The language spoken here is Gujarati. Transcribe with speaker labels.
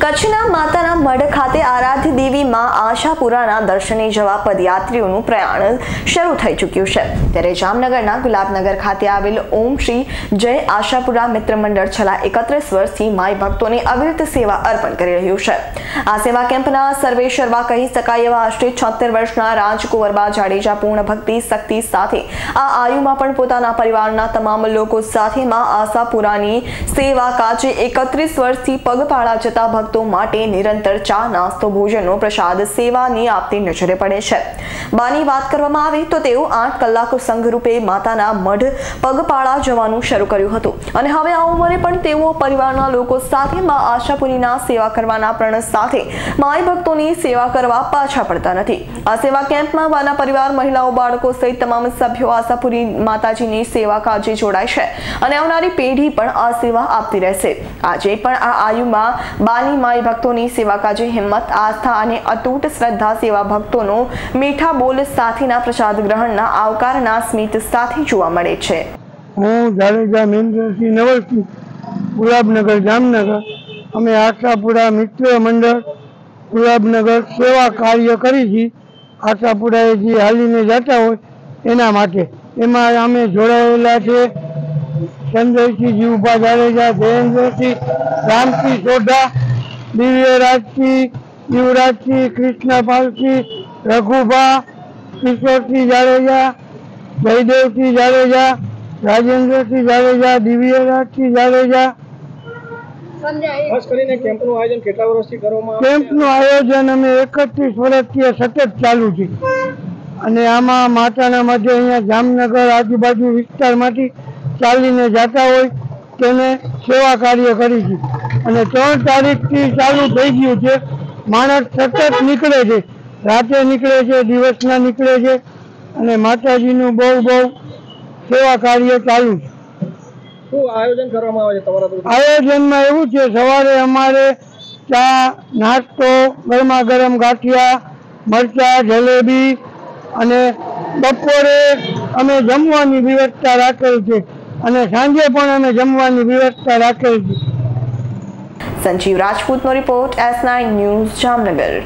Speaker 1: કચ્છના માતાના મઢ ખાતે આરાધ્ય દેવી માં આશાપુરાના દર્શને જવા પદયાત્રીઓનું પ્રયાણ શરૂ થઈ ચૂક્યું છે. ત્યારે જામનગરના ગુલાબનગર ખાતે આવેલ ઓમ શ્રી જય આશાપુરા મિત્ર મંડળ છેલ્લા એકત્રીસ વર્ષથી માય ભક્તોને અવિરત સેવા અર્પણ કરી રહ્યું છે. આ સેવા કેમ્પના સર્વેસર્વા કહી શકાય એવા આશરે છોતેર વર્ષના રાજકુંવરબા જાડેજા પૂર્ણ ભક્તિ શક્તિ સાથે આ આયુમાં પણ પોતાના પરિવારના તમામ લોકો સાથે માં આશાપુરાની સેવા કાજે એકત્રીસ વર્ષથી પગપાળા જતા ભક્તો માટે નિરંતર ચા, નાસ્તો, ભોજનનો પ્રસાદ, સેવાની આપતી નજરે પડે છે. બાની વાત કરવામાં આવે તો તેઓ આઠ કલાક સંઘરૂપે માતાના મઢ પગપાળા જવાનું શરૂ કર્યું હતું. અને હવે આ ઉંમરે પણ તેઓ પરિવારના લોકો સાથે મા આશાપુરીના સેવા કરવાના પ્રણ સાથે માય ભક્તોની સેવા કરવા પાછા પડતા નથી. આ સેવા કેમ્પમાં વાના પરિવાર, મહિલાઓ, બાળકો સહિત તમામ સભ્યો આશાપુરી માતાજીની સેવા કાજે જોડાય છે. અને આવનારી પેઢી પણ આ સેવા આપતી રહેશે. આજે પણ આ આયુમાં બાની માય ભક્તોની સેવા કાજે હિંમત, આસ્થા અને અતૂટ શ્રદ્ધા સેવા ભક્તોનો મીઠા બોલ સાથેના પ્રસાદ ગ્રહણના આવકારના સ્મિત સાથે જોવા મળે છે.
Speaker 2: હું જાડેજા મહેન્દ્રસિંહ નવલસિંહ, ગુલાબનગર જામનગર, અમે આશાપુરા મિત્ર મંડળ, ગુલાબનગર સેવા કાર્ય કરી છીએ આશાપુરાએ જે હાલીને જતા હોય એના માટે. એમાં અમે જોડાયેલા છે ચંદ્રસિંહ જીવભા જાડેજા, જયેન્દ્રસિંહ, રામસિંહ સોઢા દિવ્યરાજસિંહ યુવરાજસિંહ કૃષ્ણપાલસિંહ રઘુભા કિશોરસિંહ જાડેજા જયદેવસિંહ જાડેજા રાજેન્દ્રસિંહ જાડેજા દિવ્યરાજસિંહ જાડેજા?
Speaker 3: કેમ્પનું આયોજન
Speaker 2: અમે એકત્રીસ વર્ષથી સતત ચાલુ છે. અને આમાં માતાના મધ્ય અહીંયા જામનગર આજુબાજુ વિસ્તારમાંથી ચાલીને જતા હોય. તેને સેવા કાર્ય કરી છે. અને ત્રણ તારીખથી ચાલુ થઈ ગયું છે. માણસ સતત નીકળે છે. રાતે નીકળે છે દિવસના નીકળે છે. અને માતાજીનું બહુ બહુ સેવા કાર્ય ચાલુ છે? આયોજનમાં એવું છે સવારે અમારે ચા નાસ્તો ગરમા ગરમ ગાંઠિયા મરચા જલેબી અને બપોરે અમે જમવાની વ્યવસ્થા રાખેલ છે. અને સાંજે પણ અમે જમવાની વ્યવસ્થા રાખેલી.
Speaker 1: Sanjeev રાજપૂતનો report S nine news Jamnagar.